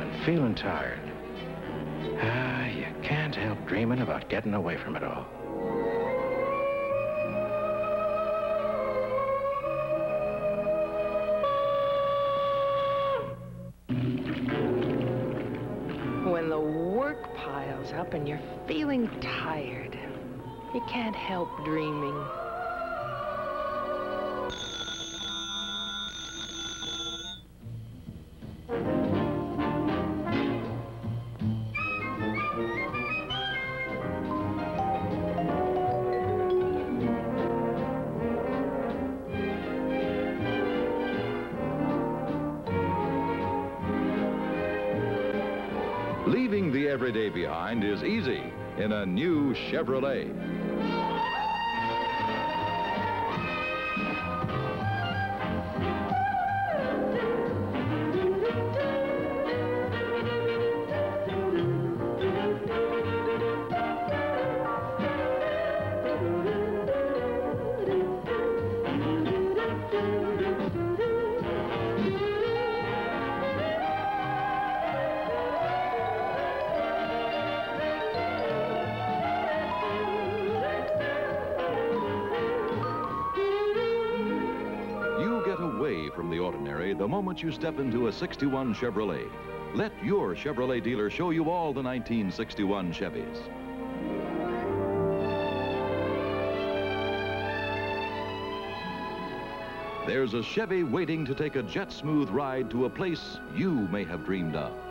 and feeling tired. Ah, you can't help dreaming about getting away from it all. When the work piles up and you're feeling tired, you can't help dreaming. Leaving the everyday behind is easy in a new Chevrolet. Away from the ordinary the moment you step into a 61 Chevrolet. Let your Chevrolet dealer show you all the 1961 Chevys. There's a Chevy waiting to take a jet smooth ride to a place you may have dreamed of.